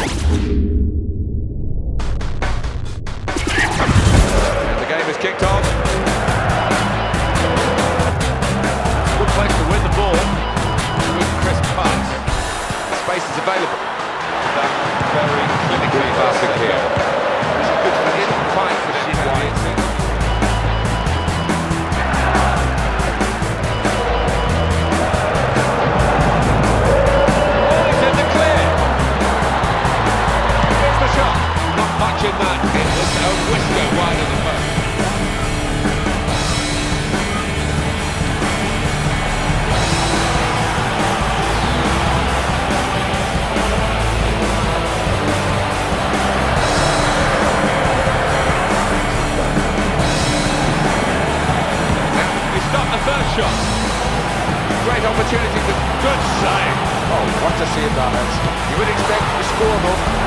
And the game is kicked off. Good place to win the ball. Good crisp pass. Space is available. That very clinically passing here. Much in that. It was a whisker wide the first shot. Great opportunity good save. Oh, what to see a save that is. You would expect to score though.